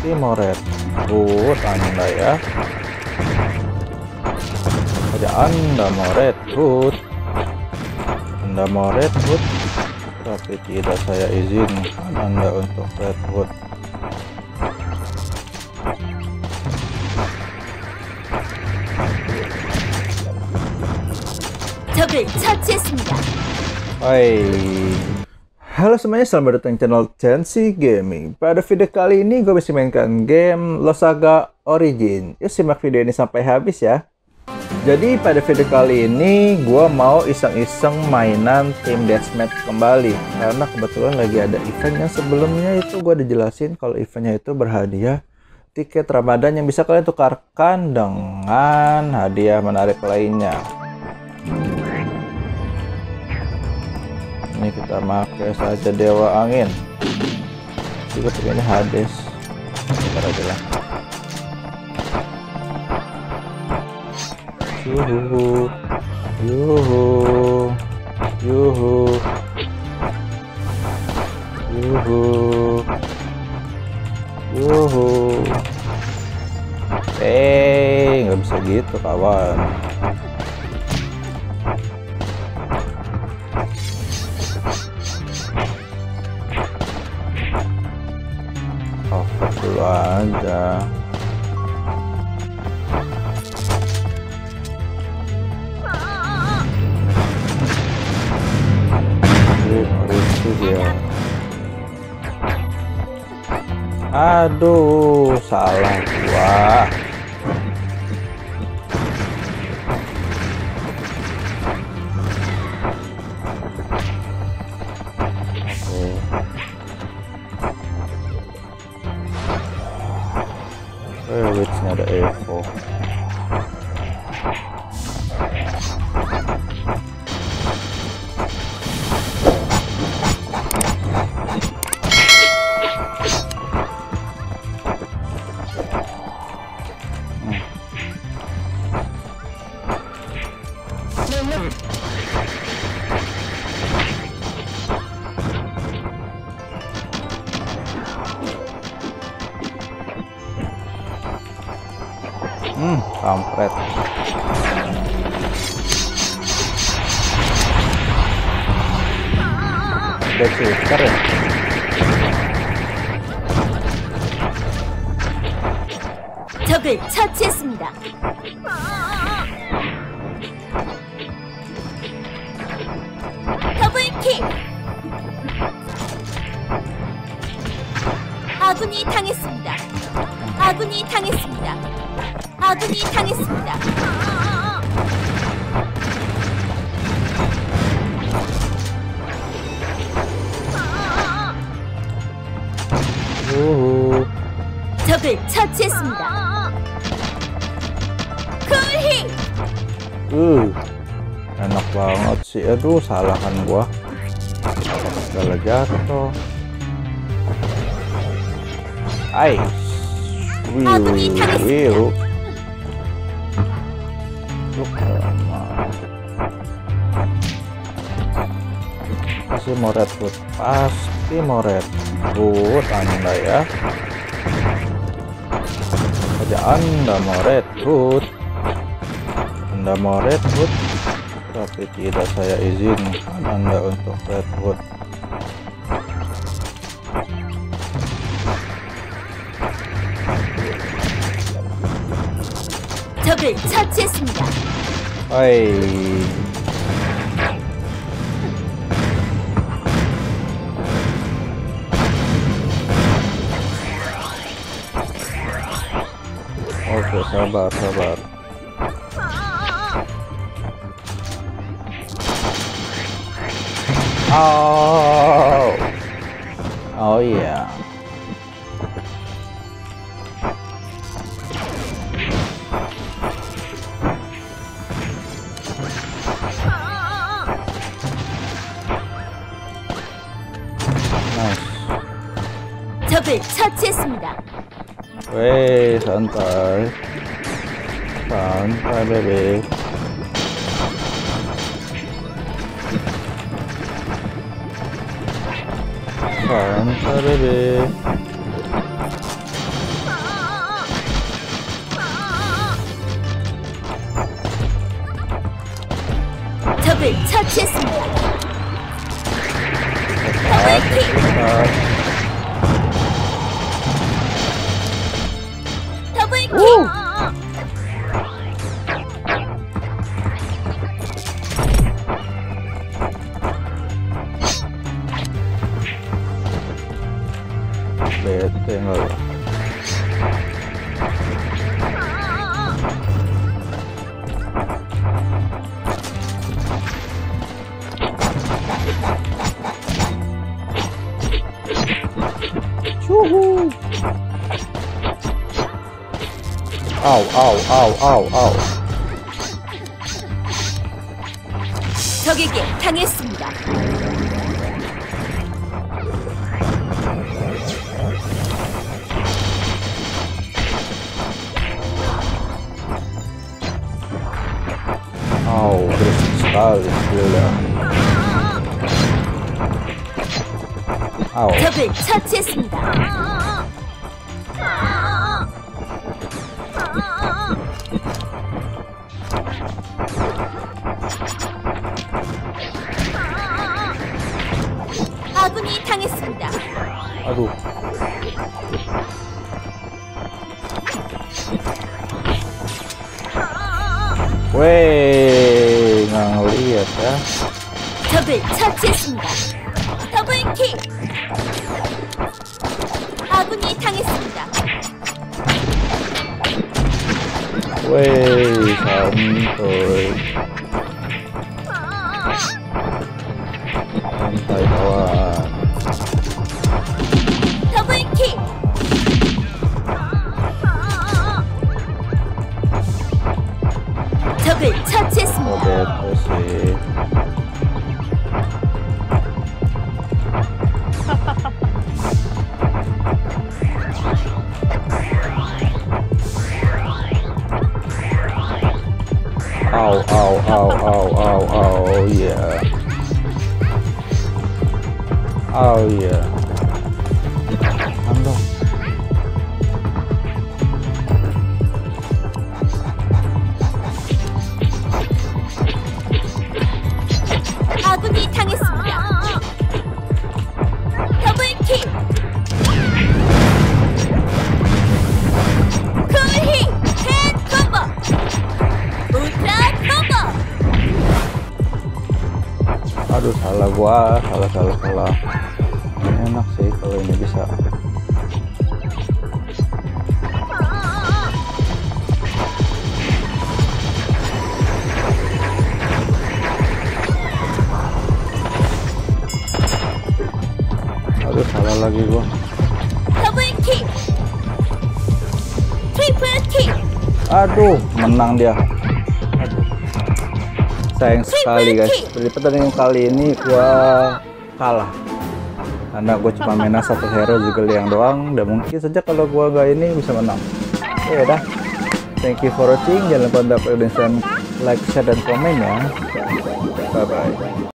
pasti mau rekrut anda ya ada anda mau rekrut anda mau rekrut tapi tidak saya izinkan anda untuk rekrut 적을 처치했습니다. Hai Halo semuanya, selamat datang di channel Chancy Gaming. Pada video kali ini gue bisa mainkan game Losaga Origin. Yuk simak video ini sampai habis ya. Jadi pada video kali ini gue mau iseng-iseng mainan tim deathmatch kembali. Karena kebetulan lagi ada event yang sebelumnya itu gue udah jelasin kalau eventnya itu berhadiah tiket Ramadan yang bisa kalian tukarkan dengan hadiah menarik lainnya ini kita pakai saja dewa angin. Juga ini Hades Bentar aja lah. Yuhu. Yuhu. Yuhu. Yuhu. Yuhu. Eh nggak bisa gitu kawan itu dia aduh salah gua Hmm, kampret. Udah shooter ya? 적을 처치했습니다. 더블킥! 아군이 당했습니다. 아군이 당했습니다. 아군이 당했습니다. Uhu. 적을 처치했습니다. 쿨히! Uh, enak banget sih. Aduh, salah kan gua. Segala jatuh. Ais. Wiu, wiu. Lama. Pasti mau rekrut. Pasti mau rekrut anda ya. Aja anda mau rekrut. Anda mau rekrut tapi tidak saya izinkan Anda untuk rekrut 적을 처치했습니다. Hai Oke sabar sabar Oh Oh iya 적을 처치했습니다. 왜 산딸 산딸베베 산딸베베 적을 처치했습니다. 더블 킥! У! Чего? 아우 아우 아우 아우 아우. 적에게 당했습니다. 아우 그렇지 아우 그래 아우. 적을 처치했습니다. 아군이 당했습니다. Weh, nggak ngeliat ya. 적을 처치했습니다. 더블 킥. 아군이 당했습니다. Weh, santuy. Santai notice me. Oh, ow, ow, ow, ow, ow, ow, yeah. Oh, yeah. aduh salah gua salah salah salah. Ini enak sih kalau ini bisa. Aduh salah lagi gua. Aduh menang dia. Sayang sekali guys. Di pertandingan kali ini gua kalah. Karena gue cuma main satu hero juga liang doang. Dan mungkin saja kalau gua gak ini bisa menang. Ya udah. Thank you for watching. Jangan lupa untuk like, share, dan komen ya. Bye bye.